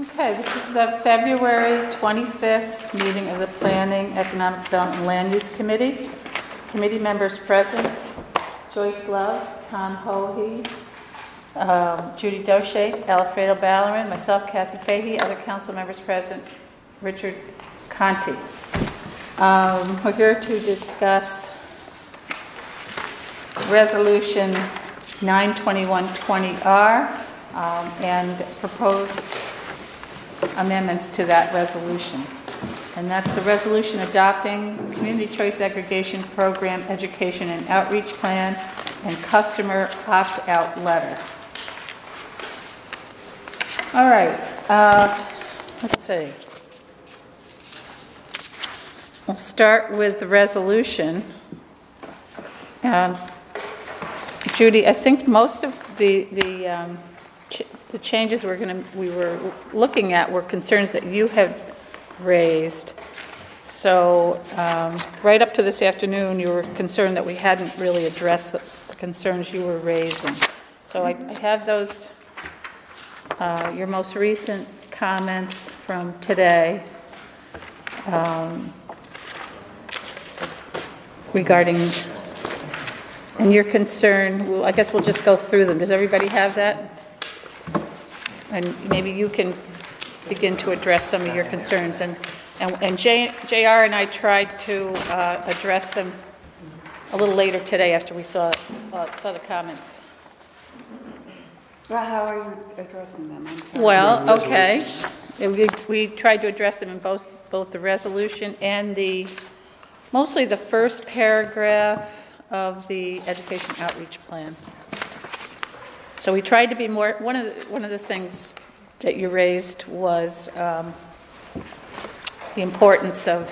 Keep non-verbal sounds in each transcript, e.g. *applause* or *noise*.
Okay, this is the February 25th meeting of the Planning, Economic Development, and Land Use Committee. Committee members present, Joyce Love, Tom Hoey, um, Judy Doesschate, Alfredo Balarin, myself, Kathy Fahey, other council members present, Richard Conti. Um, We're here to discuss Resolution 92120R um, and proposed amendments to that resolution. And that's the resolution adopting Community Choice Aggregation Program Education and Outreach Plan and Customer Opt-out Letter. All right, uh, let's see. We'll start with the resolution. Um, Judy, I think most of the, the, um, the changes we're going to, we were looking at were concerns that you had raised. So, um, right up to this afternoon, you were concerned that we hadn't really addressed the concerns you were raising. So I, I have those, uh, your most recent comments from today um, regarding and your concern, well, I guess we'll just go through them. Does everybody have that? And maybe you can begin to address some of your concerns. And, and, and J, JR and I tried to uh, address them a little later today after we saw, uh, saw the comments. Well, how are you addressing them? Well, okay. We, we tried to address them in both, both the resolution and the, mostly the first paragraph of the education outreach plan. So we tried to be more, one of the, one of the things that you raised was um, the importance of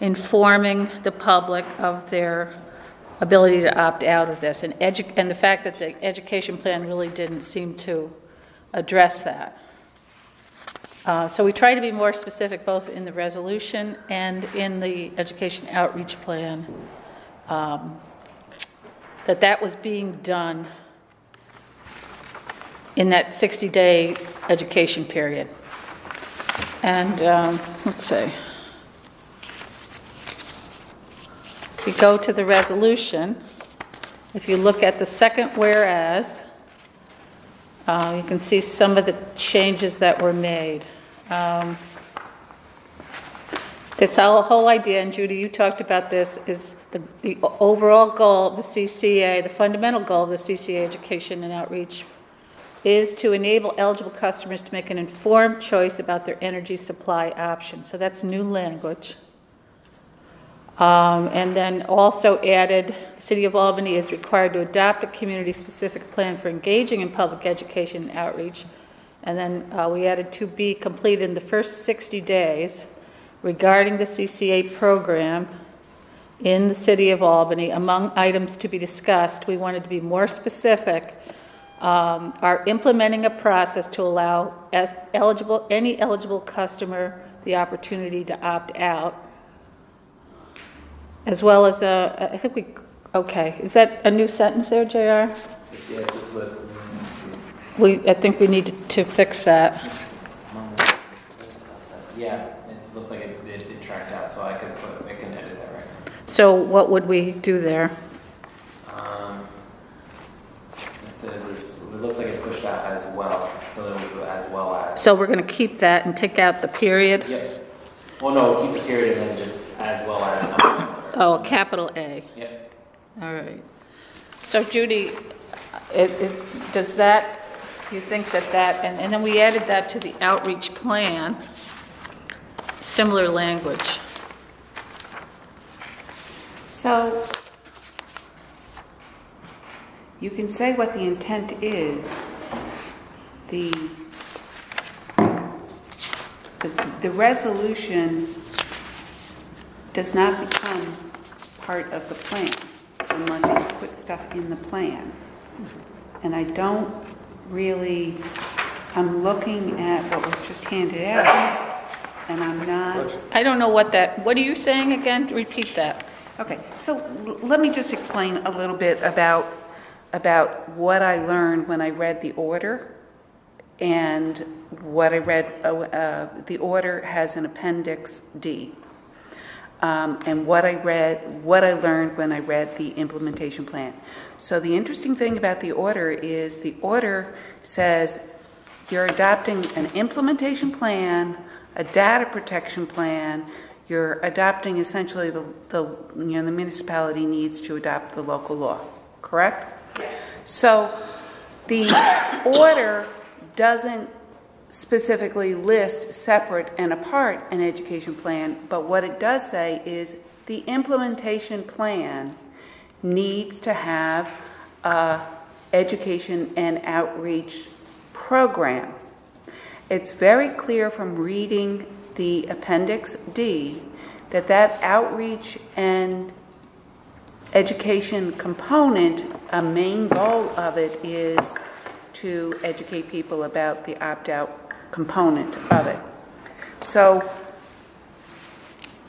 informing the public of their ability to opt out of this, and edu, and the fact that the education plan really didn't seem to address that. Uh, So we try to be more specific both in the resolution and in the education outreach plan, um, that that was being done in that 60-day education period. And, um, let's see. If you go to the resolution, if you look at the second whereas, uh, you can see some of the changes that were made. Um, This whole idea, and Judy, you talked about this, is the the overall goal of the CCA, the fundamental goal of the CCA education and outreach is to enable eligible customers to make an informed choice about their energy supply options. So that's new language. Um, And then also added, the City of Albany is required to adopt a community-specific plan for engaging in public education and outreach. And then uh, we added to be completed in the first 60 days regarding the CCA program in the City of Albany. Among items to be discussed, we wanted to be more specific, um, are implementing a process to allow as eligible, any eligible customer the opportunity to opt out as well as a, I think we, okay, is that a new sentence there, JR? Yeah. We, I think we need to fix that. Yeah, it looks like it, it, it tracked out, so I could put, I can edit that right So what would we do there? now. Um, it says this, it looks like it pushed out as well, so it was as well as. So we're gonna keep that and take out the period? Yep. Well, no, keep the period and then just as well as. Oh, capital A, Yep. all right. So Judy, it is, does that, you think that that, and, and then we added that to the outreach plan, similar language. So, you can say what the intent is. The, the, the resolution does not become part of the plan unless you put stuff in the plan. And I don't really, I'm looking at what was just handed out, and I'm not. I don't know what that, what are you saying again? Repeat that. Okay, so l- let me just explain a little bit about, about what I learned when I read the order and what I read, uh, uh, the order has an appendix D. Um, and what I read, what I learned when I read the implementation plan. So the interesting thing about the order is the order says you're adopting an implementation plan, a data protection plan. You're adopting essentially the, the you know the municipality needs to adopt the local law, correct? So the order doesn't specifically list separate and apart an education plan, but what it does say is the implementation plan needs to have a education and outreach program. It's very clear from reading the appendix D that that outreach and education component, a main goal of it is to educate people about the opt-out component of it. So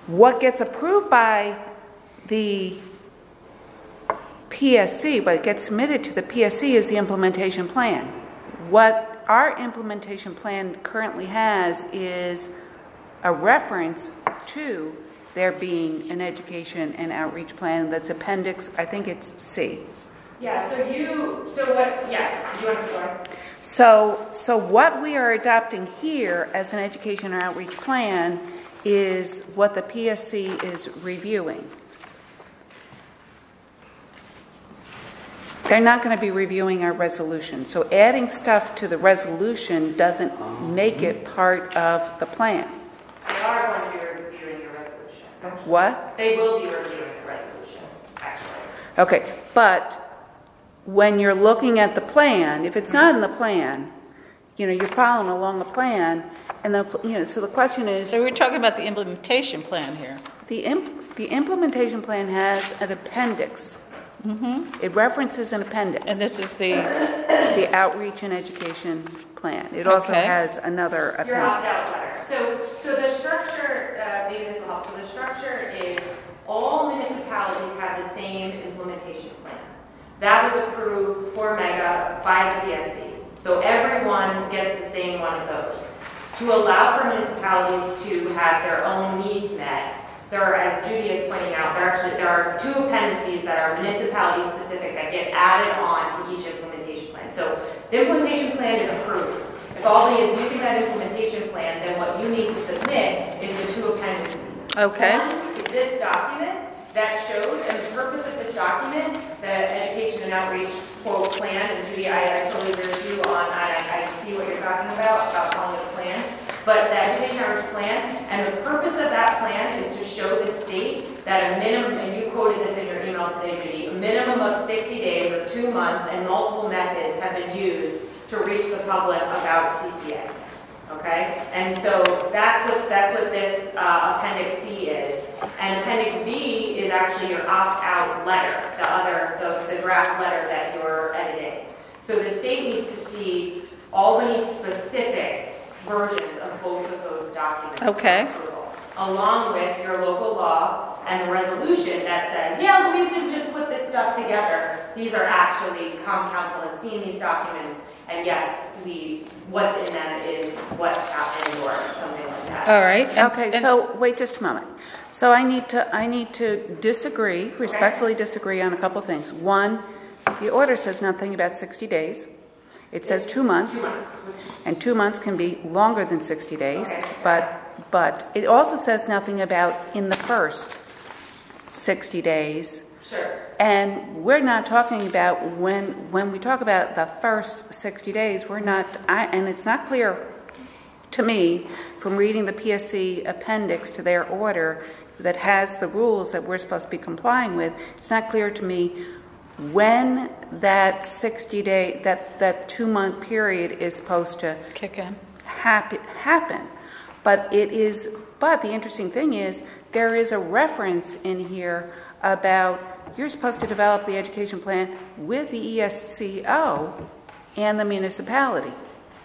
what gets approved by the PSC, what gets submitted to the PSC is the implementation plan. What our implementation plan currently has is a reference to there being an education and outreach plan that's appendix, I think it's C. Yeah, so you, so what, yes, do you want to go? So, so what we are adopting here as an education or outreach plan is what the PSC is reviewing. They're not going to be reviewing our resolution. So adding stuff to the resolution doesn't make it part of the plan. They are going to be reviewing your resolution. What? They will be reviewing the resolution, actually. Okay, but when you're looking at the plan, if it's not in the plan, you know, you're following along the plan, and the, you know, so the question is, So we're talking about the implementation plan here. the imp, the implementation plan has an appendix. Mhm. It references an appendix, And this is the, the outreach and education plan. It also Okay. has another Your appendix. opt-out letter. So, so the structure, uh, maybe this will help. So the structure is all municipalities have the same implementation plan. That was approved for MEGA by the PSC. So everyone gets the same one of those. To allow for municipalities to have their own needs met, there are, as Judy is pointing out, there actually, there are two appendices that are municipality specific that get added on to each implementation plan. So the implementation plan is approved. If Albany is using that implementation plan, then what you need to submit is the two appendices. Okay. One is this document that shows, and the purpose of this document, the education and outreach quote plan, and Judy, I, I totally agree with you on, I, I see what you're talking about, about calling it a plan. But the education outreach plan, and the purpose of that plan is to show the state that a minimum, and you quoted this in your email today, Judy, a minimum of 60 days or two months and multiple methods have been used to reach the public about CCA. Okay? And so that's what, that's what this uh, Appendix C is. And Appendix B is actually your opt-out letter, the other, the, the draft letter that you're editing. So the state needs to see Albany-specific versions of both of those documents. for Okay. approval, Along with your local law and the resolution that says, yeah, Louise didn't just put this stuff together. These are actually, common council has seen these documents, and yes, we, what's in them is what happened or something like that. all right. and- Okay, and- so, wait just a moment. So I need to, I need to disagree, respectfully disagree on a couple things. One, the order says nothing about 60 days. It says two months. And two months can be longer than 60 days, but, but it also says nothing about in the first 60 days. sure. And we're not talking about when, when we talk about the first 60 days, we're not, I, and it's not clear to me from reading the PSC appendix to their order that has the rules that we're supposed to be complying with, it's not clear to me when that 60 day, that, that two month period is supposed to Kick in. happen, happen. But it is, but the interesting thing is, there is a reference in here about you're supposed to develop the education plan with the ESCO and the municipality.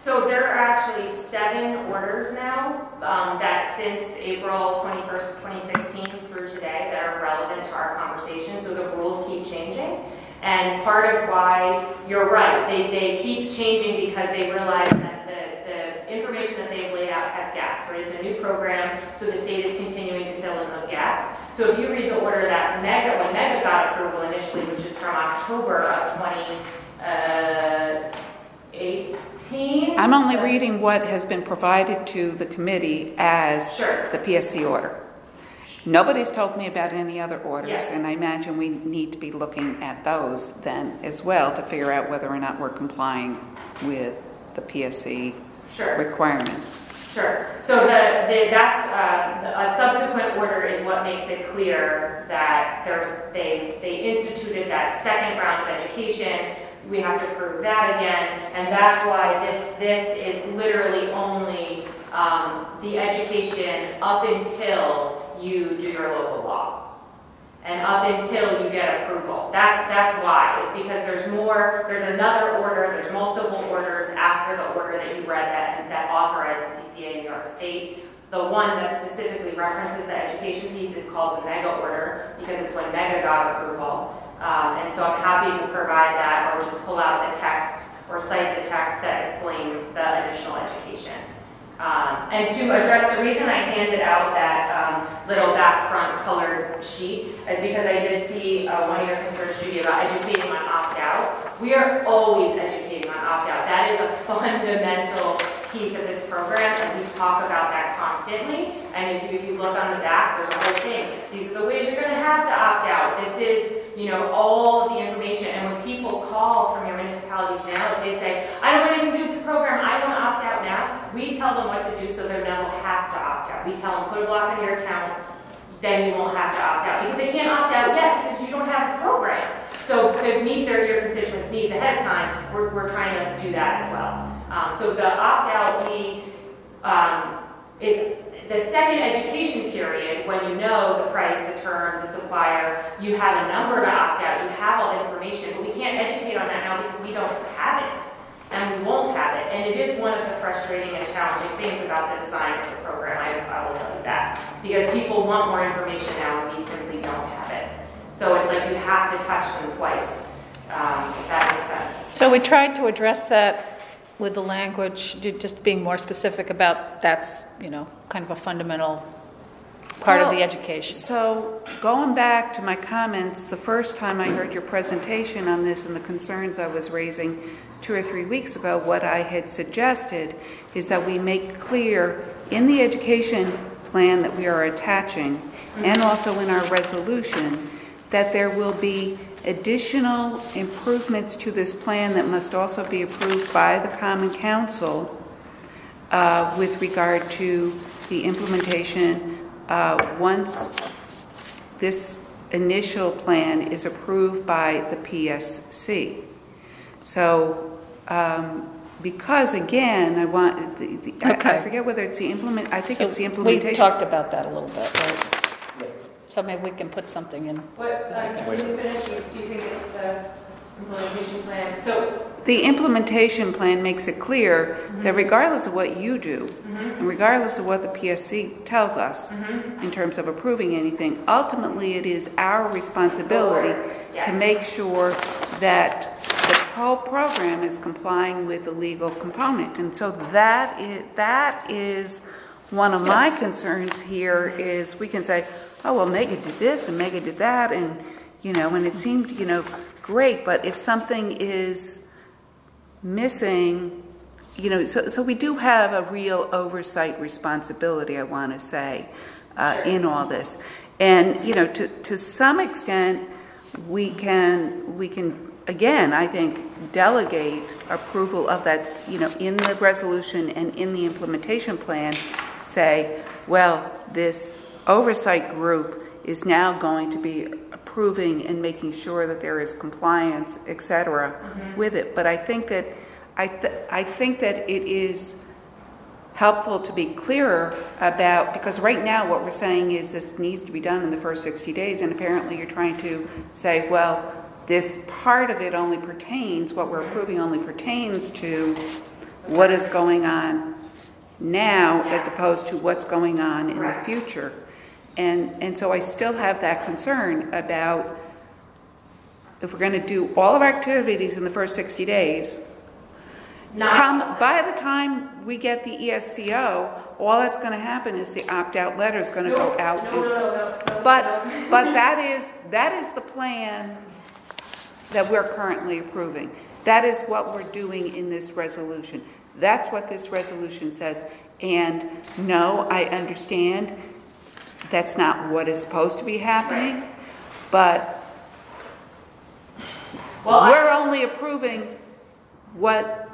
So there are actually seven orders now um, that since April 21st, 2016 through today that are relevant to our conversation. So the rules keep changing. And part of why, you're right, they, they keep changing because they realize that the information that they've laid out has gaps, right? It's a new program, so the state is continuing to fill in those gaps. So if you read the order that Mega, when Mega got approval initially, which is from October of 2018. Uh, I'm only reading what has been provided to the committee as Sure. the PSC order. Nobody's told me about any other orders, Yeah. and I imagine we need to be looking at those then as well to figure out whether or not we're complying with the PSC Sure. requirements. Sure. So the, the, that's, uh, the- a subsequent order is what makes it clear that there's, they, they instituted that second round of education. We have to prove that again, and that's why this, this is literally only, um, the education up until you do your local law. And up until you get approval. That, that's why, it's because there's more, there's another order, there's multiple orders after the order that you read that, that authorizes CCA in New York State. The one that specifically references the education piece is called the mega order, because it's when mega got approval. Um, and so I'm happy to provide that, or just pull out the text, or cite the text that explains the additional education. Um, And to address, the reason I handed out that um, little back front colored sheet is because I did see uh, one of your concerns, Judy, about educating on opt-out. We are always educating on opt-out. That is a *laughs* fundamental piece of this program, and we talk about that constantly. And as you, if you look on the back, there's a whole thing. These are the ways you're gonna have to opt out. This is, you know, all the information. And when people call from your municipalities now, they say, I don't want to even do this program, I want to opt out we tell them what to do so they now will have to opt out. We tell them, put a block in your account, then you won't have to opt out. Because they can't opt out yet because you don't have a program. So to meet their, your constituents' needs ahead of time, we're, we're trying to do that as well. Um, so the opt-out, we, um, it, the second education period, when you know the price, the term, the supplier, you have a number to opt out, you have all the information, but we can't educate on that now because we don't have it. And we won't have it. And it is one of the frustrating and challenging things about the design of the program, I, I will tell you that. Because people want more information now and we simply don't have it. So it's like you have to touch them twice, um, if that makes sense. So we tried to address that with the language, just being more specific about that's, you know, kind of a fundamental part of the education. So, going back to my comments, the first time I heard your presentation on this and the concerns I was raising two or three weeks ago, what I had suggested is that we make clear in the education plan that we are attaching and also in our resolution that there will be additional improvements to this plan that must also be approved by the Common Council uh, with regard to the implementation uh, once this initial plan is approved by the PSC. So, um, because again, I want, the- the- I- I Okay. forget whether it's the implement, I think So it's the implementation. We implementation. talked about that a little bit, right? So maybe we can put something in. What, uh, can you finish, do you think it's the implementation plan? So, The implementation plan makes it clear that mm-hmm. regardless of what you do, mm-hmm. and regardless of what the PSC tells us mm-hmm. in terms of approving anything, ultimately it is our responsibility Yes. to make sure that the whole program is complying with the legal component. And so that is, that is one of my concerns here is we can say, oh, well, Mega did this and Mega did that, and, you know, and it seemed, you know, great, but if something is missing, you know, so, so we do have a real oversight responsibility, I want to say, uh, in all this. And, you know, to, to some extent, we can, we can, again, I think, delegate approval of that, you know, in the resolution and in the implementation plan, say, well, this oversight group is now going to be approving and making sure that there is compliance, et cetera, mm-hmm. with it. But I think that, I, th- I think that it is helpful to be clearer about, because right now what we're saying is this needs to be done in the first 60 days, and apparently you're trying to say, well, this part of it only pertains, what we're approving only pertains to what is going on now as opposed to what's going on in the future. And, and so I still have that concern about if we're going to do all of our activities in the first 60 days, Not- come, by the time we get the ESCO, all that's gonna happen is the opt-out letter is gonna No, go out. No, no, no, no, no. But, no. but that is, that is the plan that we're currently approving. That is what we're doing in this resolution. That's what this resolution says. And no, I understand that's not what is supposed to be happening, but Well, we're only approving what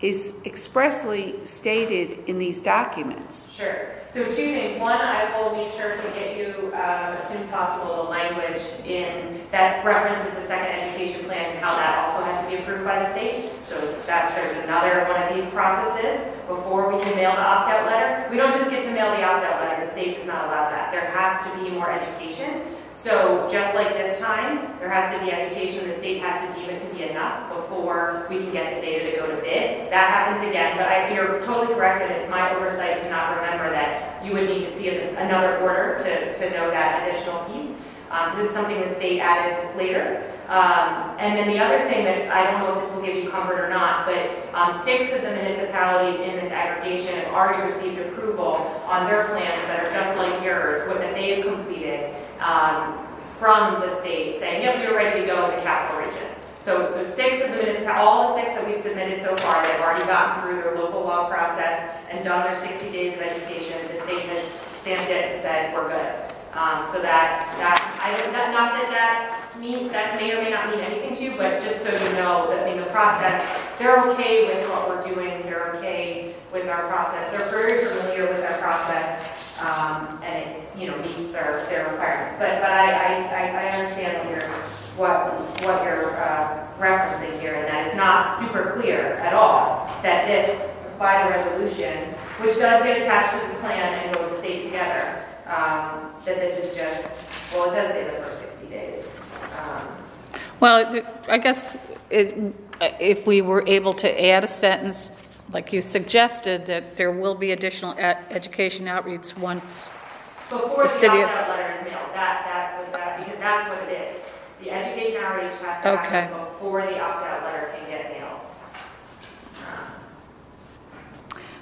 is expressly stated in these documents. Sure. So two things. One, I will make sure to get you, um, as soon as possible, the language in, that references the second education plan and how that also has to be approved by the state. So that, there's another one of these processes before we can mail the opt-out letter. We don't just get to mail the opt-out letter. The state does not allow that. There has to be more education. So just like this time, there has to be education, the state has to deem it to be enough before we can get the data to go to bid. That happens again, but I, you're totally correct, and it's my oversight to not remember that you would need to see another order to, to know that additional piece, because it's something the state added later. Um, and then the other thing that, I don't know if this will give you comfort or not, but um, six of the municipalities in this aggregation have already received approval on their plans that are just like yours, what that they have completed um, from the state saying, yep, you're ready to go in the capital region. So, so six of the municipal, all the six that we've submitted so far, they've already gotten through their local law process and done their 60 days of education. The state has stamped it and said, we're good. Um, so that, that, I, not, not that that mean, that may or may not mean anything to you, but just so you know that in the process, they're okay with what we're doing, they're okay with our process, they're very familiar with our process, um, and it, you know, meets their, their requirements. But, but I, I, I- understand what you're, what, what you're, uh, referencing here, and that it's not super clear at all that this, by the resolution, which does get attached to this plan and go with the state together, um, that this is just, well, it does say the first 60 days. Um, Well, I guess it- if we were able to add a sentence, like you suggested, that there will be additional education outreach once, Before The the city of- opt-out letter is mailed, that, that, that, because that's what it is. The education outreach has to Okay. happen before the opt-out letter can get mailed.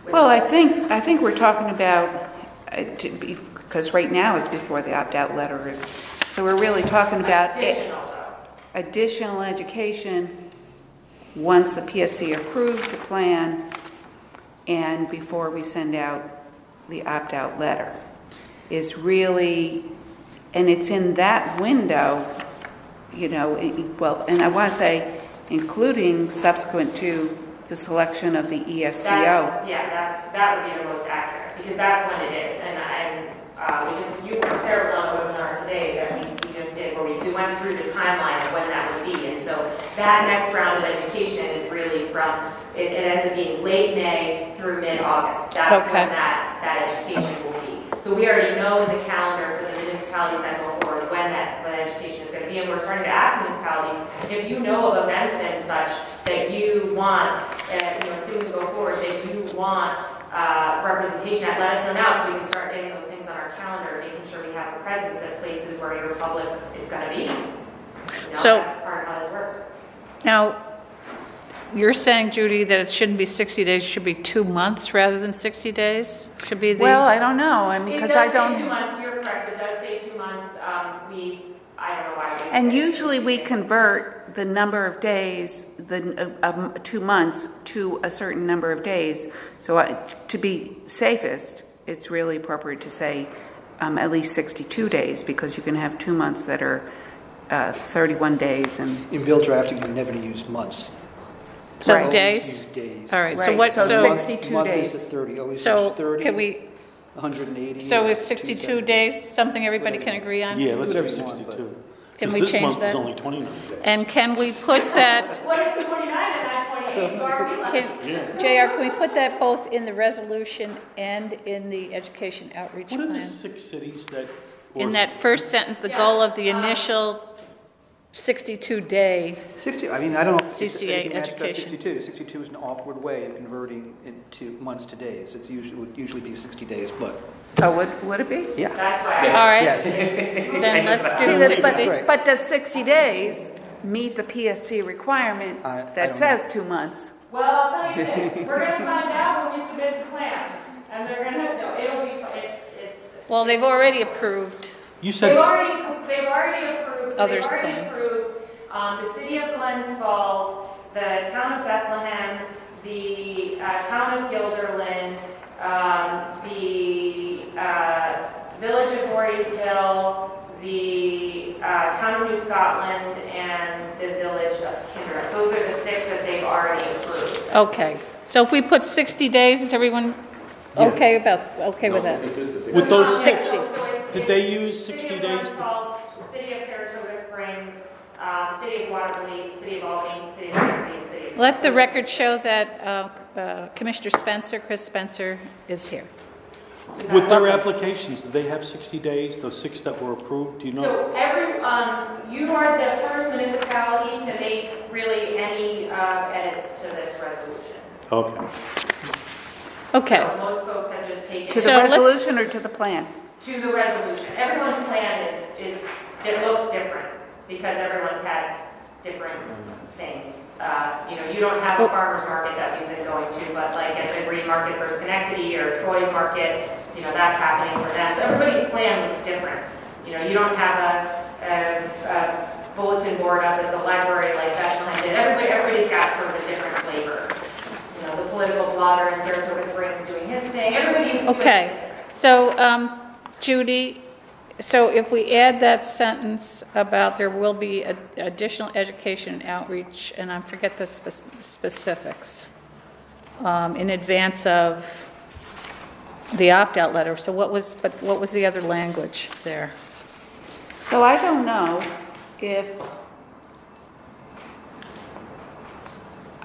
Which- Well, I think, I think we're talking about, uh, to be- because right now is before the opt-out letter is, so we're really talking about Additional additional education once the PSC approves the plan and before we send out the opt-out letter. Is really, and it's in that window, you know, well, and I want to say, including subsequent to the selection of the ESCO. That's, yeah, that's, that would be the most accurate, because that's when it is, and, uh, we just, you were terrible on a webinar today that we, we just did, where we, we went through the timeline of when that would be, and so that next round of education is really from, it, it ends up being late May through mid-August. That's Okay. when that, that education will be. So we already know in the calendar for the municipalities that go forward when that, when education is gonna be, and we're starting to ask municipalities, if you know of events and such that you want, uh, you know, assuming we go forward, that you want, uh, representation at, let us know now so we can start getting those things our calendar, making sure we have a presence at places where your public is gonna be. You know, So- that's part of how this works. now, you're saying, Judy, that it shouldn't be 60 days, it should be two months rather than 60 days? Should be the... Well, I don't know, I mean, It because I does say two don't, months, you're correct, it does say two months, um, we, I don't know why. we and usually we convert the number of days, the, uh, um, two months to a certain number of days. So I, to be safest, it's really appropriate to say um, at least 62 days because you can have two months that are uh, 31 days and, In bill drafting, you never use months. So Right. Always days? use days. All right, so Right, what, so so, six- 62 Month is days. at 30, always so 30. can we, 180. so or is 62 days something everybody can agree on? Yeah, let's do Whatever you want, but- 62. Can 'Cause we this change month that? is only 29 days. And can we put that, *laughs* What, it's 29 and not 28, so are we lucky? can, JR, can we put that both in the resolution and in the education outreach What are the plan? six cities that? In that first sentence, the goal of the um, initial 62-day, 60, I mean, I don't know. if CCA anything magic about education. 62. 62 is an awkward way of converting into months to days. It's usually, would usually be 60 days, but, oh, would, would it be? yeah. That's why. all right? Yes. Then let's do See, that- but- 60. But does 60 days meet the PSC requirement I- I that don't says two months? Well, I'll tell you this, we're gonna find out when we submit the plan, and they're gonna, no, it'll be, fi- it's, it's. Well, they've already approved, you said they've already, they've already approved. So others they've already plans. approved um, the city of Glens Falls, the town of Bethlehem, the uh, town of Guilderland, um, the uh, village of Voorheesville, the uh, town of New Scotland, and the village of Kinder. Those are the six that they've already approved. Okay. So if we put 60 days, is everyone okay about okay with that? With those 60. Did they use 60 of days Glens to- Falls, City of Saratoga Springs, uh, City of Waterloo, City of Albany, City of Fairfield, and City of. Let the record show that uh, uh, Commissioner Spencer, Chris Spencer, is here. with their Welcome. applications, did they have 60 days, those six that were approved? Do you know? So every, um, you are the first municipality to make really any, uh, edits to this resolution. Okay. Okay, So most folks have just taken. To So the let's- resolution or to the plan? To the resolution. Everyone's plan is, is, it looks different because everyone's had different things. Uh, you know, you don't have a farmer's market that we've been going to, but like at the Green Market for Schenectady or Troy's Market, you know, that's happening for them. So everybody's plan looks different. You know, you don't have a, a, a bulletin board up at the library like Bethlehem did. Everybody, everybody's got sort of a different flavor. You know, the political blogger in Saratoga Springs doing his thing. Everybody's okay. So um, Judy, so if we add that sentence about there will be a- additional education and outreach, and I forget the spec- specifics, um, in advance of the opt-out letter, so what was, but what was the other language there? So I don't know if,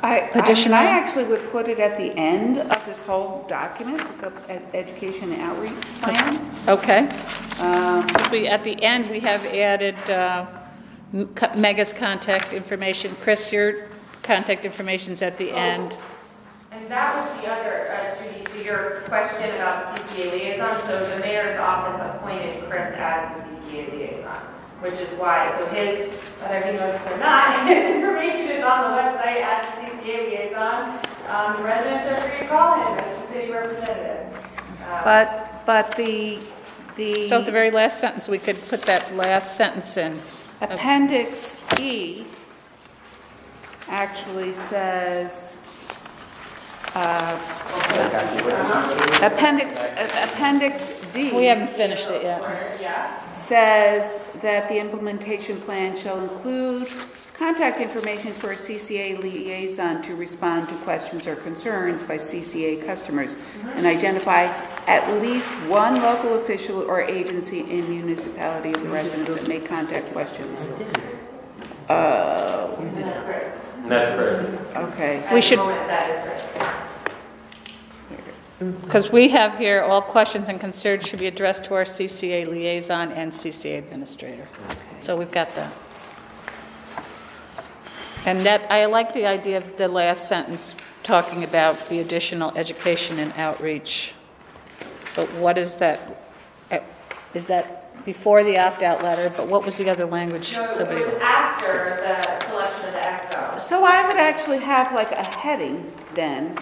I, I mean, I actually would put it at the end of this whole document, the education and outreach plan. Okay. Um, 'Cause we, at the end, we have added uh, Mega's contact information. Chris, your contact information's at the end. And that was the other, uh, Judy, to your question about the CCA liaison. So the mayor's office appointed Chris as the CCA liaison, which is why, so his, whether he knows this or not, *laughs* his information is on the website as the CCA liaison. Um, the residents are free to call him as the city representative. Uh, But, but the, the. So at the very last sentence, we could put that last sentence in. Appendix E actually says, uh, appendix, appendix D. We haven't finished it yet. where- Yeah, says that the implementation plan shall include contact information for a CCA liaison to respond to questions or concerns by CCA customers and identify at least one local official or agency in municipality of the residents that may contact questions. Uh, that's Chris. That's Chris. okay. At We the should- moment, that is Chris. Because we have here, all questions and concerns should be addressed to our CCA liaison and CCA administrator. So we've got that. And that, I like the idea of the last sentence talking about the additional education and outreach. But what is that? eh, that before the opt-out letter? But what was the other language? No, it Somebody, was after the selection of the ESCO. So I would actually have like a heading then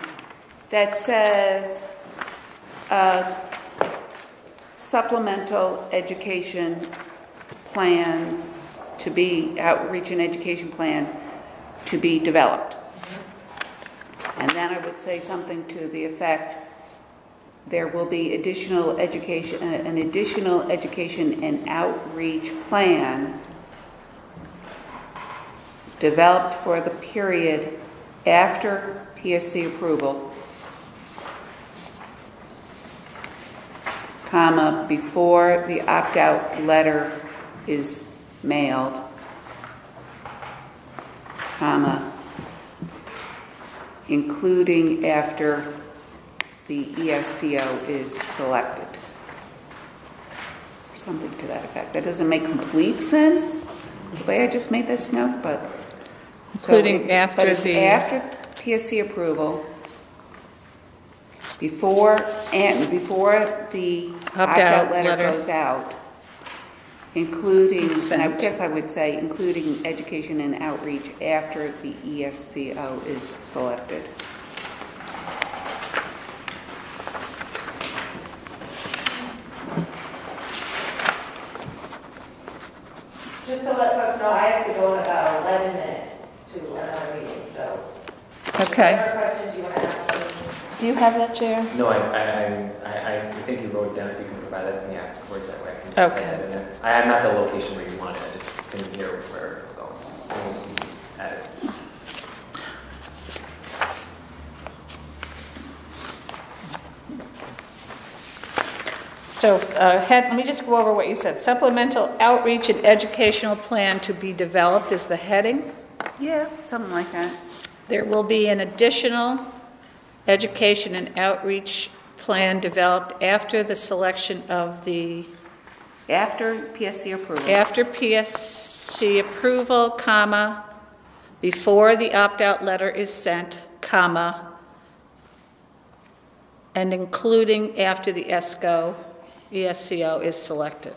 that says uh, supplemental education plans to be, outreach and education plan to be developed. And then I would say something to the effect, there will be additional education, uh, an additional education and outreach plan developed for the period after PSC approval, comma, before the opt-out letter is mailed, comma, including after the ESCO is selected. Something to that effect. That doesn't make complete sense, the way I just made this note, but. so Including it's- after but it's the- After PSC approval, before, and before the Opt-out opt-out letter letter. goes out, Including, and I guess I would say, including education and outreach after the ESCO is selected. Just to let folks know, I have to go in about 11 minutes to another meeting, so. Okay. Whatever questions you want to ask me. Do you have that, Chair? No, I, I, I, I think you wrote down, if you can provide that to me afterwards, that way I can just type Okay. that in there. I am at the location where you want it, I just didn't hear where it was going. It was added. So, uh, head, let me just go over what you said. Supplemental outreach and educational plan to be developed is the heading. Yeah, something like that. There will be an additional education and outreach plan developed after the selection of the, After PSC approval. after PSC approval, comma, before the opt-out letter is sent, comma, and including after the ESCO, ESCO is selected.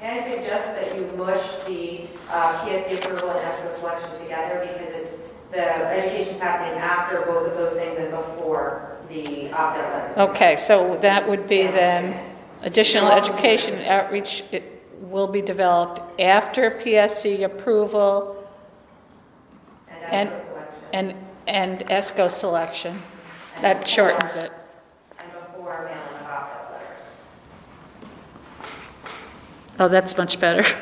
May I suggest that you mush the uh, PSC approval and ESCO selection together because it's, the education's happening after both of those things and before the opt-out letters. Okay, so that would be then, additional education and outreach it will be developed after PSC approval And and- ESCO selection. and, and ESCO selection. That shortens it. And before mailing of opt-out letters. Oh, that's much better. *laughs*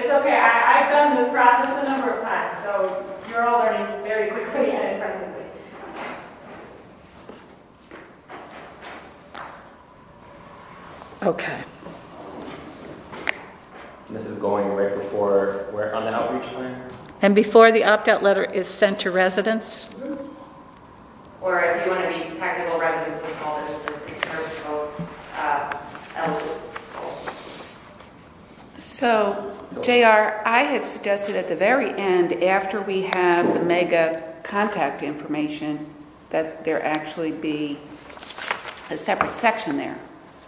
It's okay, I, I've done this process a number of times, so you're all learning very quickly and impressively. Okay. This is going right before, where, on the outreach plan? And before the opt-out letter is sent to residents? Or if you want to be technical residents and small businesses, consider both uh, eligible. So, JR, I had suggested at the very end, after we have the mega contact information, that there actually be a separate section there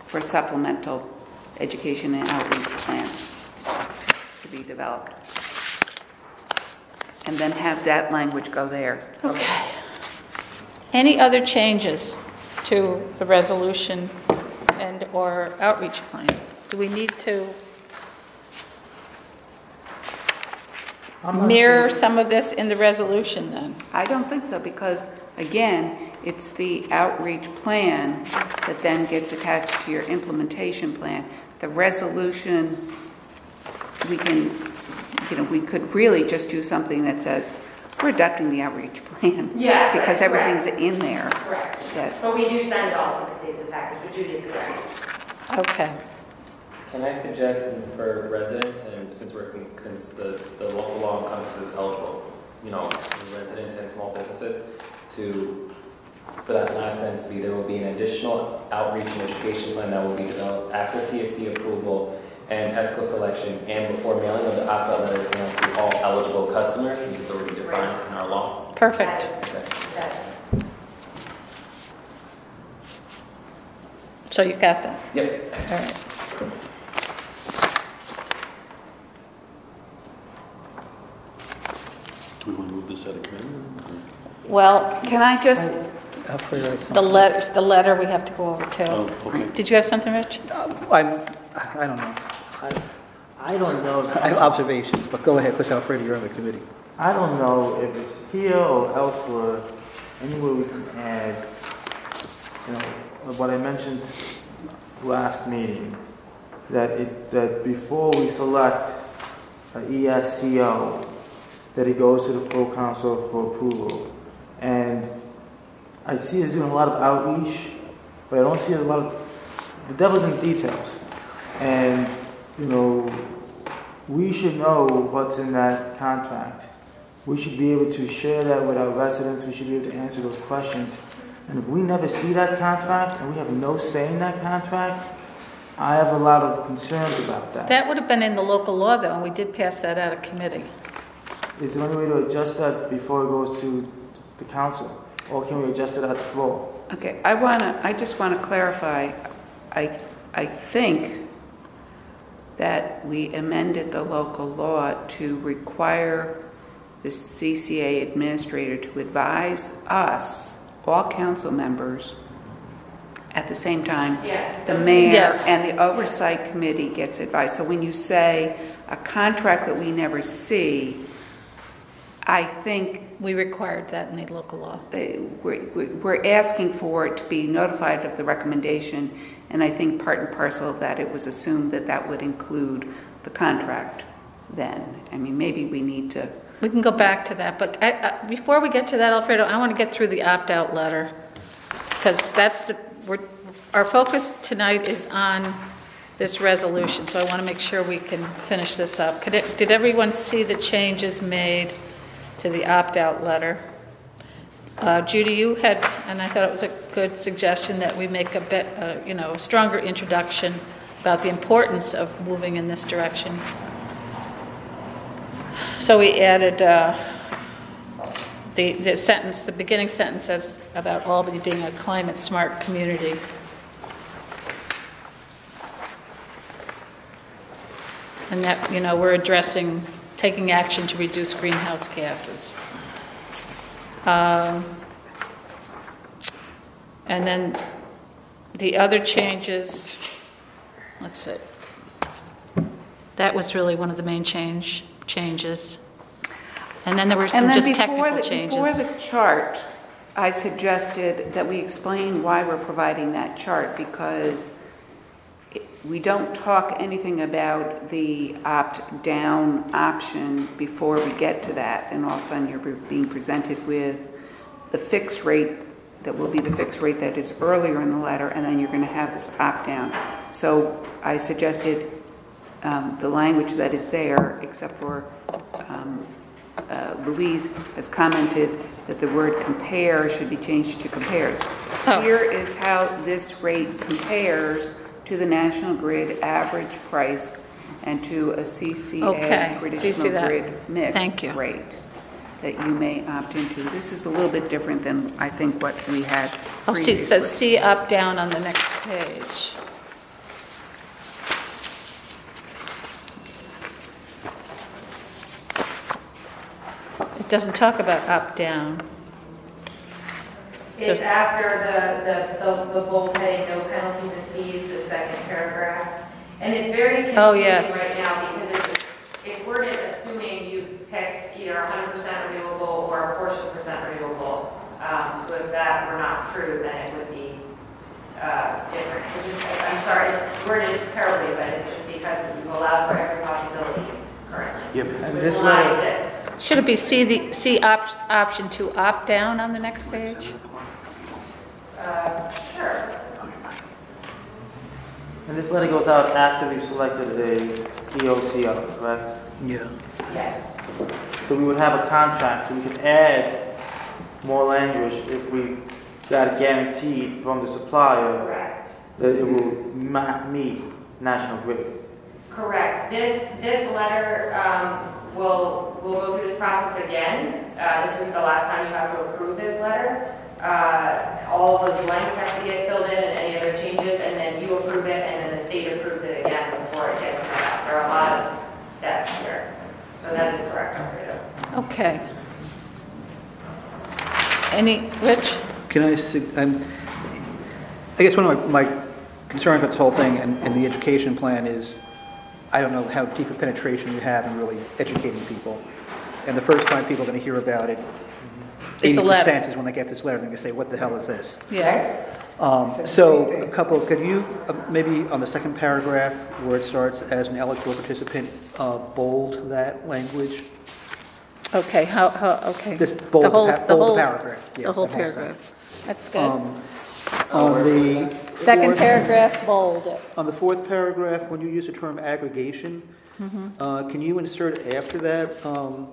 for supplemental education and outreach plan to be developed. And then have that language go there. Okay. Any other changes to the resolution and/or outreach plan? Do we need to I'm not mirror sure. some of this in the resolution then? I don't think so, because again, it's the outreach plan that then gets attached to your implementation plan. The resolution, we can, you know, we could really just do something that says, we're adopting the outreach *laughs* plan. Yeah, Because that's everything's correct. in there. Correct. That, But we do send it all to the states of package, but Judy is correct. Okay. Can I suggest for residents, and since we're, since the, the local law encompasses eligible, you know, residents and small businesses, to, for that last sentence to be, there will be an additional outreach and education plan that will be developed after PSC approval and ESCO selection and before mailing of the opt-out letters sent out to all eligible customers, since it's already defined in our law. Perfect. Okay. So you got that? Yep. All right. Do we want to move this out of committee? Well, can I just, the letter, the letter we have to go over too. Oh, okay. Did you have something, Rich? Uh, I'm, I don't know. I, I don't know. I have observations, but go ahead, because Alfredo, you're on the committee. I don't know if it's here or elsewhere, anywhere we can add, you know, what I mentioned last meeting, that it, that before we select an E ESCO, that it goes to the full council for approval. And I see us doing a lot of outreach, but I don't see a lot of, the devil's in the details. And, you know, we should know what's in that contract. We should be able to share that with our residents. We should be able to answer those questions. And if we never see that contract and we have no say in that contract, I have a lot of concerns about that. That would have been in the local law though, and we did pass that out of committee. Is there any way to adjust that before it goes to the council? Or can we adjust it at the floor? okay, I want to, I just want to clarify, I, I think that we amended the local law to require the CCA administrator to advise us, all council members, at the same time, Yeah. the mayor Yes. and the oversight committee gets advice. So when you say a contract that we never see, I think We required that in the local law. uh, we're, we're asking for it to be notified of the recommendation, and I think part and parcel of that, it was assumed that that would include the contract then. I mean, maybe we need to, We can go back to that, but I, I, before we get to that, Alfredo, I want to get through the opt-out letter. Because that's the, we're, our focus tonight is on this resolution, so I want to make sure we can finish this up. Could it, did everyone see the changes made to the opt-out letter? Uh, Judy, you had, and I thought it was a good suggestion that we make a bit, uh, you know, stronger introduction about the importance of moving in this direction. So we added uh, the the sentence, the beginning sentence says about Albany being a climate-smart community. And that, you know, we're addressing, taking action to reduce greenhouse gases. Um, And then the other changes, let's see. That was really one of the main change, changes. And then there were some just technical the, changes. before the chart, I suggested that we explain why we're providing that chart, because we don't talk anything about the opt-down option before we get to that, and all of a sudden you're being presented with the fixed rate that will be the fixed rate that is earlier in the letter, and then you're going to have this opt-down. So I suggested um, the language that is there, except for um, uh, Louise has commented that the word compare should be changed to compares. Oh. Here is how this rate compares to the National Grid average price and to a Okay, so CCA traditional that. grid mix Thank you. rate that you may opt into. This is a little bit different than, I think, what we had Oh, see, it says previously. see up, down on the next page. It doesn't talk about up, down. It's Just- after the, the, the the bold heading, no penalties and fees, the second paragraph. And it's very Oh, confusing yes. right now because it's, it's worded assuming you've picked either hundred percent renewable or a portion percent renewable. Um, so if that were not true, then it would be, uh, different. So just, I'm sorry, it's worded terribly, but it's just because you've allowed for every possibility currently. Yep. And this will letter, exist. Should it be see the, see op, option to opt down on the next page? Uh, sure. and this letter goes out after we've selected a ESCO, correct? Yeah. Yes. So we would have a contract, so we could add more language if we got guaranteed from the supplier Correct. that it will ma- meet National Grid. Correct. This, this letter, um, will, we'll go through this process again. Uh, this isn't the last time you have to approve this letter. Uh, all of those blanks have to get filled in and any other changes, and then you approve it, and then the state approves it again before it gets sent out. There are a lot of steps here. So that is correct, Alfredo. Okay. Any, Rich? Can I, sug- um, I guess one of my my concerns with this whole thing and and the education plan is, I don't know how deep a penetration you have in really educating people. And the first time people are going to hear about it, it, Is the letter. 80% is when they get this letter, and they're going to say, what the hell is this? Yeah. Um, So a couple, could you, uh, maybe on the second paragraph where it starts as an eligible participant, uh, bold that language? Okay, how, how, okay. Just The bold the whole- pa- the bold whole- paragraph. Yeah, The whole that whole paragraph. That's good. Um, On the. Second fourth- paragraph, bold it. On the fourth paragraph, when you use the term aggregation, Mm-hmm. uh, can you insert after that, um,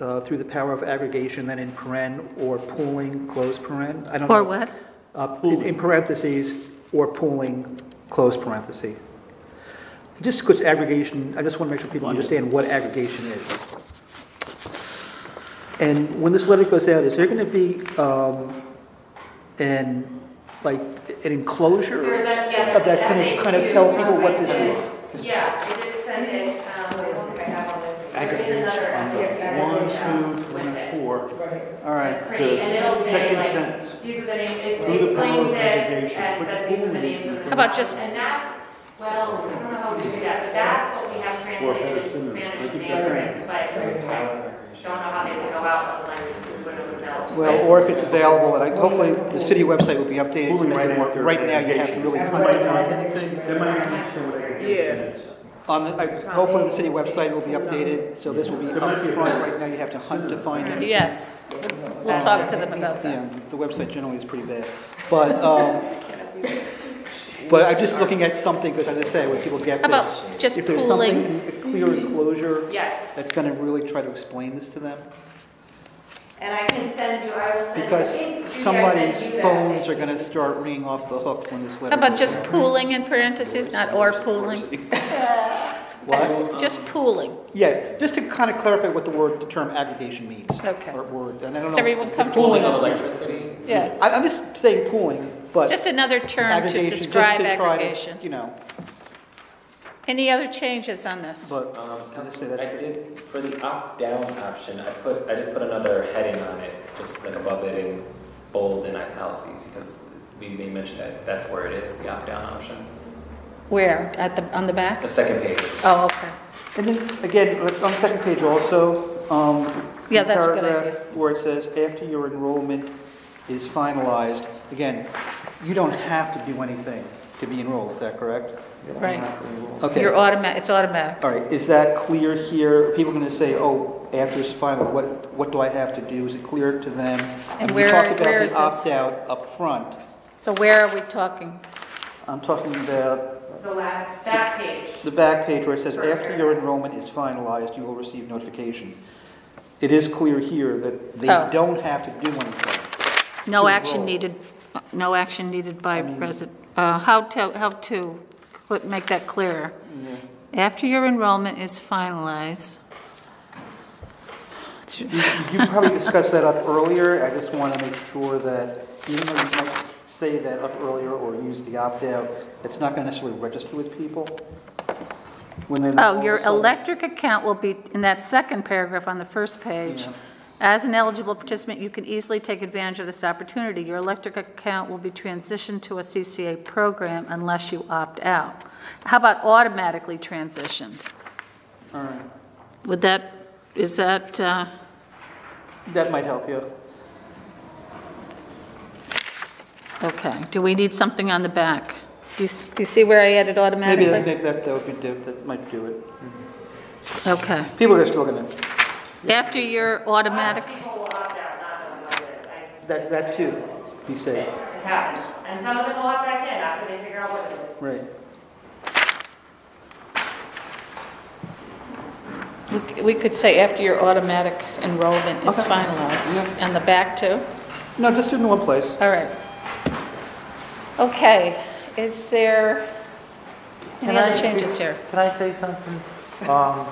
uh, through the power of aggregation, then in paren, or pooling, close paren? I don't Or know. what? Uh, in- In parentheses, or pooling, close parentheses. Just because aggregation, I just want to make sure people understand what aggregation is. And when this letter goes out, is there going to be um, an, like, an enclosure? There's a, yeah, of there's That's an going to kind of tell people what this is? Yeah, it is send it, um, I don't think I have one. There is Aggregate another. on the application one, two, three, with it. four. All right. It's pretty, and it'll say Second like, sentence. these are the names, it Through the explains it, and says these are the names of the. How about just- And that's, well, I don't know how we do that, but that's what we have translated into Spanish I and think Mandarin, but I don't know how they would go out those languages, we wouldn't know. Well, or if it's available, and I, hopefully the city website will be updated to Pulling make right it more, after right now you have to really hunt to find anything. That might be understand what aggregation is. On the, I- hopefully the city website will be updated, so this will be up front, right now you have to hunt to find anything. Yes, we'll talk to them about that. Yeah, that. the website generally is pretty bad, but, um, *laughs* but I'm just looking at something, because as I say, when people get about this, just if there's pooling? something, a clear enclosure, Yes, that's gonna really try to explain this to them, and I can send you, I will send you. I because think you guys somebody's sent you that. phones are gonna start ringing off the hook when this letter. How about goes just out. pooling in parentheses, not or pooling? *laughs* What? Just pooling. Yeah, just to kind of clarify what the word, the term aggregation means. Okay. Or word, and I don't know. Is everyone if comfortable Pooling of electricity. Yeah, I, I'm just saying pooling, but just another term to aggregation, just to describe try to, aggregation. you know, Any other changes on this? but, Um, I'd say Councilman, I that's- did, for the opt-down option, I put, I just put another heading on it, just like above it in bold and italics, because we may mention that that's where it is, the opt-down option. Where? At the, on the back? The second page. Oh, okay. and then, again, on the second page also, um. Yeah, in that's a good paragraph idea. Where it says, after your enrollment is finalized, again, you don't have to do anything to be enrolled, is that correct? Right. Okay. You're automatic, it's automatic. All right, is that clear here? Are People going to say, oh, after it's final, what, what do I have to do? Is it clear to them? And we where- talked where about is the this? opt-out up front. So where are we talking? I'm talking about It's the last, that page. the back page where it says, after your enrollment is finalized, you will receive notification. It is clear here that they Oh. don't have to do anything. No To action enroll. needed, no action needed by president, uh, how to, how to cl- make that clearer? After your enrollment is finalized, You you probably discussed that up earlier. I just want to make sure that even though you might say that up earlier or use the opt-out, it's not going to necessarily register with people. When they. oh, your electric account will be, in that second paragraph on the first page, Yeah. As an eligible participant, you can easily take advantage of this opportunity. Your electric account will be transitioned to a CCA program unless you opt out. How about automatically transitioned? All right. Would that, is that, uh, That might help you. okay, do we need something on the back? Do you, do you see where I added Maybe automatically? that, maybe that, that would be, that might do it. Okay. People are still gonna, After your automatic, People will opt out not knowing what it is. I- that, that too, be safe, It happens. And some of them will opt back in after they figure out what it is. right. we c- we could say after your automatic enrollment is Okay. finalized. Yeah. And the back too? No, just do it in one place. All right. Okay, is there any Can I- other changes here? Can I say something? Um,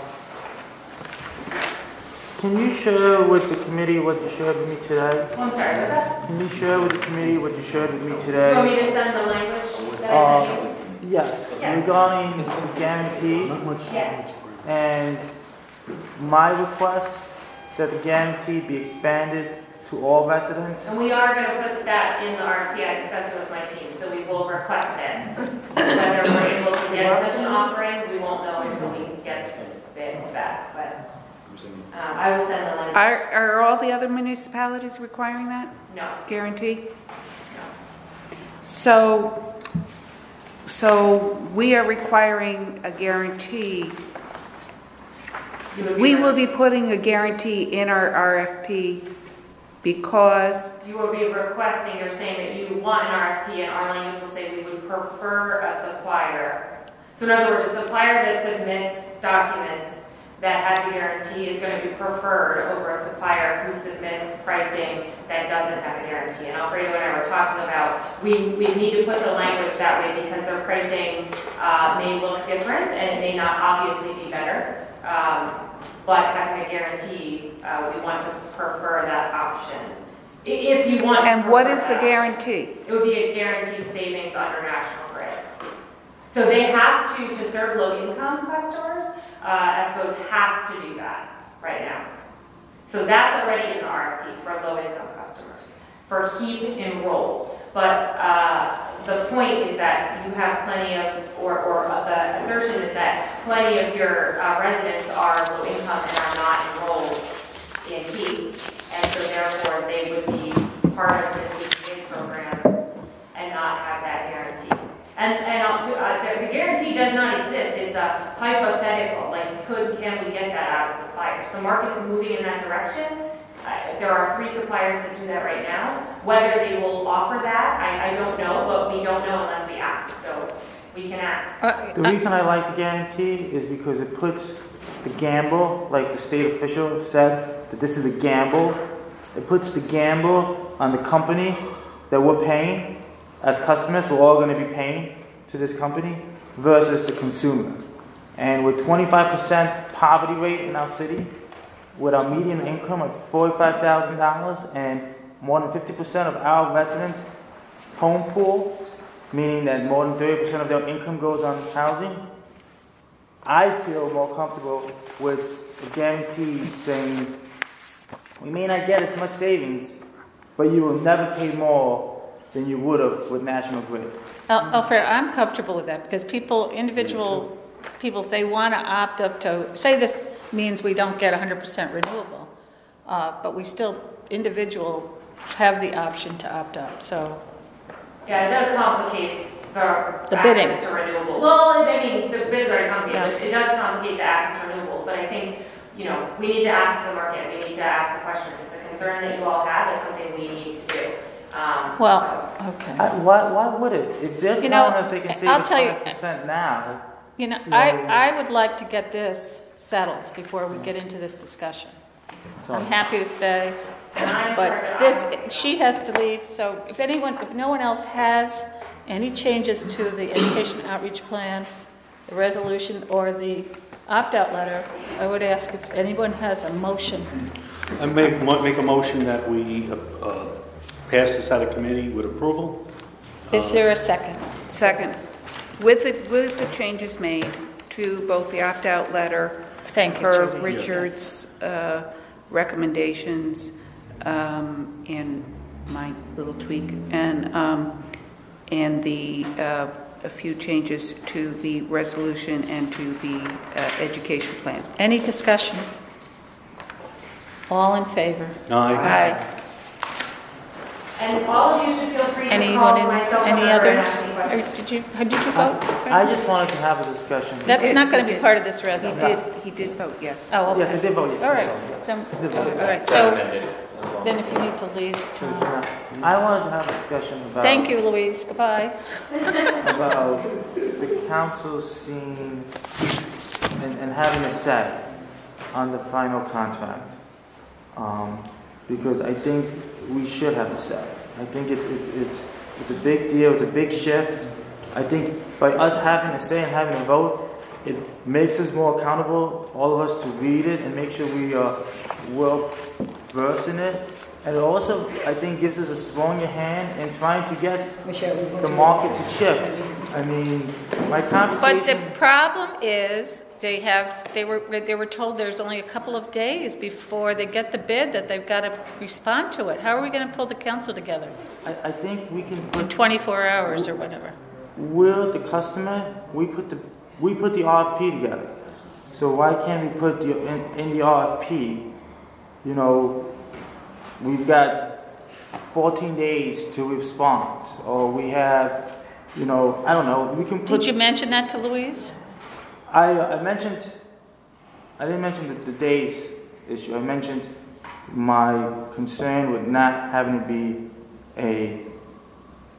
Can you share with the committee what you shared with me today? Oh, I'm sorry, what's that? Can you share with the committee what you shared with me today? You want me to send the language that I sent you? Uh, yes, Yes. regarding guarantee Yes. and my request that the guarantee be expanded to all residents. And we are gonna put that in the RFP, I discussed it with my team, so we will request it. Whether we're able to get such an offering, we won't know until we get bids back, but, um, I will send the language. Are, are all the other municipalities requiring that No, guarantee? So, so we are requiring a guarantee. you would be. We will be putting a guarantee in our RFP because, You will be requesting, you're saying that you want an RFP, and our language will say we would prefer a supplier. So in other words, a supplier that submits documents that has a guarantee is going to be preferred over a supplier who submits pricing that doesn't have a guarantee. And Alfredo and I were talking about, we, we need to put the language that way because their pricing uh, may look different and it may not obviously be better. Um, But having a guarantee, uh, we want to prefer that option. If you want. and what prefer the option. guarantee? It would be a guaranteed savings under National. So they have to, to serve low-income customers, uh, ESCOs have to do that right now. So that's already in the RFP for low-income customers, for HEAP enroll. But uh, the point is that you have plenty of, or, or the assertion is that plenty of your uh, residents are low-income and are not enrolled in HEAP. And so therefore, they would be part of this program and not have. And, and I'll- to, uh, the the guarantee does not exist, it's a hypothetical, like, could, can we get that out of suppliers? The market is moving in that direction, Uh, there are three suppliers that do that right now. Whether they will offer that, I, I don't know, but we don't know unless we ask, so we can ask. Uh, The reason I like the guarantee is because it puts the gamble, like the state official said, that this is a gamble. It puts the gamble on the company that we're paying as customers, we're all going to be paying to this company versus the consumer. And with 25% poverty rate in our city, with our median income of $45,000 and more than 50% of our residents home pool, meaning that more than 30% of their income goes on housing, I feel more comfortable with a guarantee saying we may not get as much savings, but you will never pay more than you would have with National Grid. Al- Alfred, I'm comfortable with that because people, individual people, if they want to opt up to, say this means we don't get 100% renewable, uh, but we still, individual, have the option to opt up, so. Yeah, it does complicate the The bidding. access to renewable. Well, I mean, the bids are complicated, but it does complicate the access to renewables, but I think, you know, we need to ask the market, we need to ask the question. It's a concern that you all have, it's something we need to do. Um, Well, so- okay. I, why, why would it? If they're You know, telling us they can save I'll tell you- 5% now, You know, you know, I, I would like to get this settled before we get into this discussion. so. I'm happy to stay, but this, she has to leave, so if anyone, if no one else has any changes to the education outreach plan, the resolution, or the opt-out letter, I would ask if anyone has a motion. I make, make a motion that we uh, uh, pass this out of committee with approval. Is there a second? Second, with the, with the changes made to both the opt-out letter, Thank you, per Judy. Richard's uh, recommendations, um, and my little tweak, and, um, and the, uh, a few changes to the resolution and to the uh, education plan. Any discussion? All in favor? Aye. Aye. And all of you should feel free to Anyone call in, my cell any number and others? ask me Or questions. Did you, did you vote? I just wanted to have a discussion. That's not going to be did. part of this He resolution. did, he did vote yes. Oh, okay. Yes, I did vote yes. All I'm right, sorry, yes. then, I did vote yes. right, so then if you need to leave, uh, I wanted to have a discussion about. thank you, Louise, goodbye. *laughs* about the council seeing and, and having a say on the final contract. Um, because I think we should have the say. I think it, it, it's, it's a big deal, it's a big shift. I think by us having a say and having a vote, it makes us more accountable, all of us to read it and make sure we are well versed in it. And it also, I think, gives us a stronger hand in trying to get the market to shift. I mean, my conversation. But the problem is, they have, they were, they were told there's only a couple of days before they get the bid that they've got to respond to it. How are we going to pull the council together? I, I think we can In put 24 hours or whatever? we're the customer. We put the we put the RFP together. So why can't we put the in, in the RFP? You know, we've got 14 days to respond, or we have, you know, I don't know. We can put. Did you mention that to Louise? I, I mentioned, I didn't mention the, the days issue. I mentioned my concern with not having to be a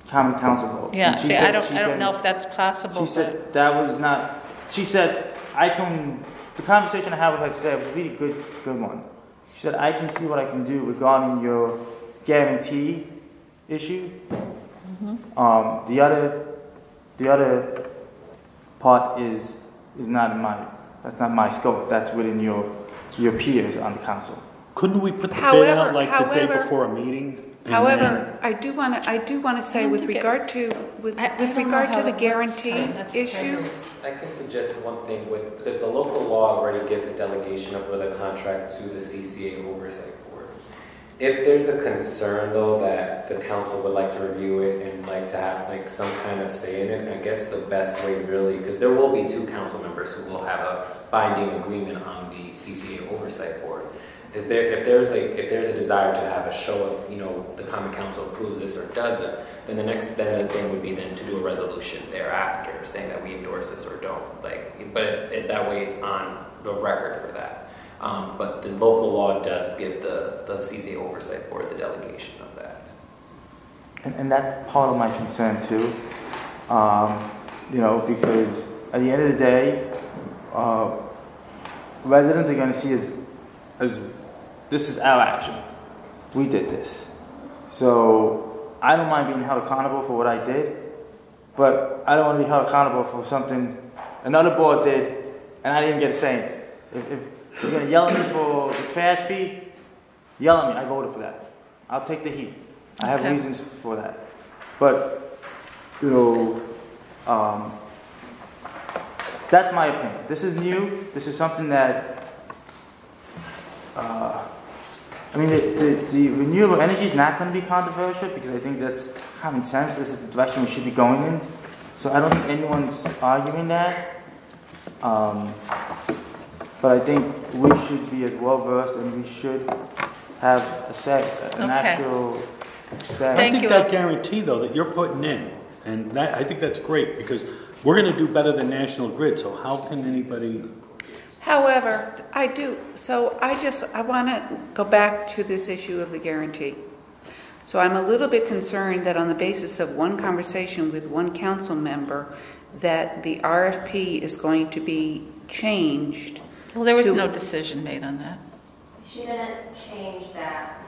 common council vote. Yeah, And she see, I said don't, she I don't can- know if that's possible, She but, said that was not, she said, I can, the conversation I had with her today was a really good, good one. She said, I can see what I can do regarding your guarantee issue. Mm-hmm. Um, the other, the other part is, is not in my, that's not my scope. That's within your, your peers on the council. Couldn't we put the bid out like the day before a meeting? and then- However, I do want to, I do want to say with think it- regard to with, I- I with don't regard to the guarantee Tom. Issue. I can suggest one thing with, because the local law already gives a delegation of the contract to the CCA oversight board. If there's a concern though that the council would like to review it and like to have like some kind of say in it, I guess the best way really, because there will be two council members who will have a binding agreement on the CCA oversight board. Is there, if there's like, if there's a desire to have a show of, you know, the common council approves this or doesn't, then the next, then the thing would be then to do a resolution thereafter, saying that we endorse this or don't, like, but it, that way it's on the record for that. Um, but the local law does give the, the CCA oversight board the delegation of that. And, and that's part of my concern too. Um, you know, because at the end of the day, uh, residents are going to see as, as this is our action. We did this. So I don't mind being held accountable for what I did, but I don't want to be held accountable for something another board did and I didn't get a say. If, if you're going to yell at me for the trash fee, yell at me. I voted for that. I'll take the heat. I have Okay. reasons for that. But, you know, um, that's my opinion. This is new. This is something that, uh, I mean, the, the, the renewable energy is not going to be controversial because I think that's common sense. This is the direction we should be going in. So I don't think anyone's arguing that. Um, but I think we should be as well versed and we should have a say, an Okay. actual say. I think you. that guarantee, though, that you're putting in, and that, I think that's great, because we're gonna do better than National Grid, so how can anybody, However, I do, so I just, I want to go back to this issue of the guarantee. So I'm a little bit concerned that on the basis of one conversation with one council member, that the RFP is going to be changed. Well, there was to- no decision made on that. She didn't change that.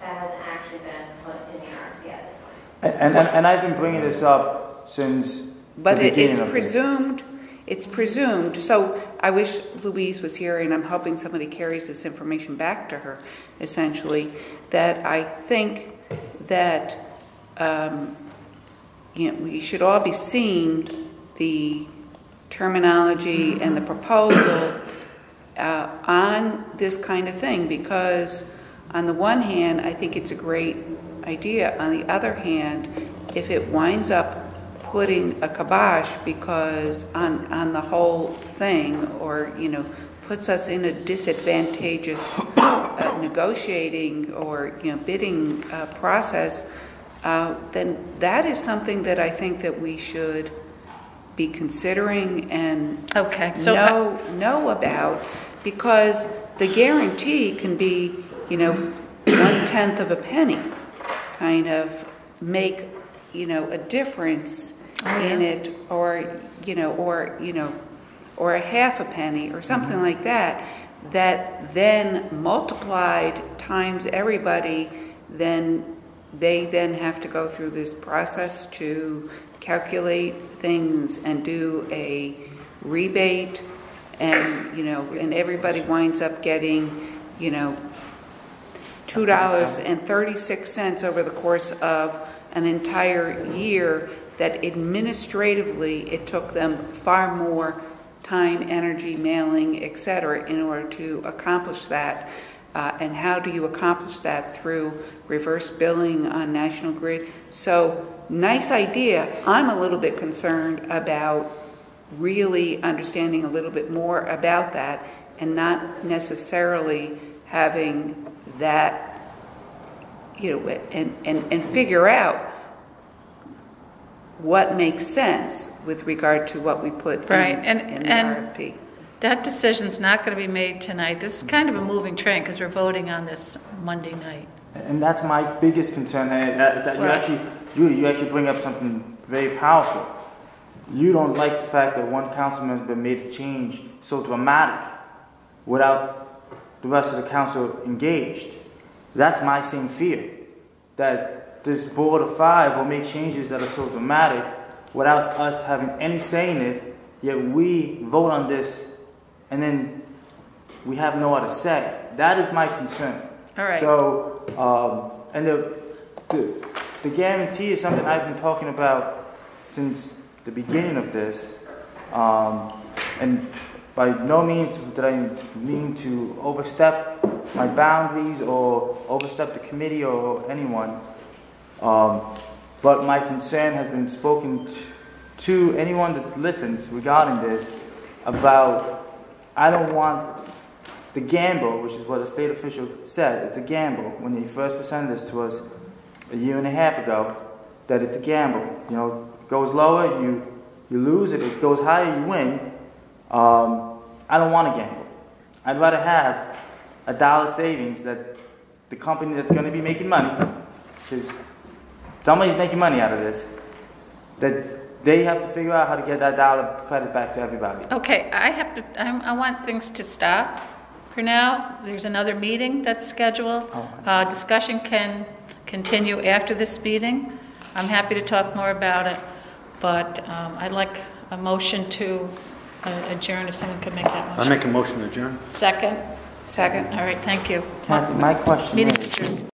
That hasn't actually been put in the RFP at this point. And, and, and I've been bringing this up since But the it- beginning it's of this. presumed, it's presumed, so I wish Louise was here, and I'm hoping somebody carries this information back to her, essentially, that I think that, um, you know, we should all be seeing the terminology and the proposal uh, on this kind of thing, because on the one hand, I think it's a great idea. On the other hand, if it winds up putting a kibosh because on, on the whole thing, or, you know, puts us in a disadvantageous *coughs* uh, negotiating or, you know, bidding uh, process, uh, then that is something that I think that we should be considering and Okay, so I- know know about because the guarantee can be you know one tenth of a penny kind of make you know a difference Oh, in yeah. it or you know or you know or a half a penny or something Mm-hmm. like that that then multiplied times everybody then they then have to go through this process to calculate things and do a rebate and you know and everybody winds up getting you know two dollars and thirty six cents over the course of an entire year that administratively it took them far more time energy mailing etc in order to accomplish that. Uh, and how do you accomplish that? Through reverse billing on national grid. So nice idea i'm a little bit concerned about really understanding a little bit more about that and not necessarily having that, you know, and, and, and figure out what makes sense with regard to what we put Right, in, and- in the and- RFP. that decision's not going to be made tonight. This is kind of a moving train because we're voting on this Monday night. And that's my biggest concern. And that, that you actually, Judy, you actually bring up something very powerful. You don't like the fact that one councilman has been made a change so dramatic without the rest of the council engaged. That's my same fear. That this board of five will make changes that are so dramatic without us having any say in it, yet we vote on this and then we have no other say. That is my concern. All right. So, um, and the, the, the guarantee is something I've been talking about since the beginning of this, um, and by no means did I mean to overstep my boundaries or overstep the committee or anyone. Um, but my concern has been spoken to anyone that listens regarding this about I don't want the gamble, which is what a state official said. It's a gamble. When he first presented this to us a year and a half ago, that it's a gamble. You know, if it goes lower, you you lose. If it goes higher, you win. Um, I don't want to gamble. I'd rather have a dollar savings that the company that's going to be making money, because somebody's making money out of this, that they have to figure out how to get that dollar credit back to everybody. Okay, I have to, I'm- I want things to stop for now. There's another meeting that's scheduled. Oh. Uh, Discussion can continue after this meeting. I'm happy to talk more about it, but um, I'd like a motion to uh, adjourn, if someone could make that motion. I motion. make a motion to adjourn. Second? Second. All right, thank you. Kathy, my question Meeting is, adjourned.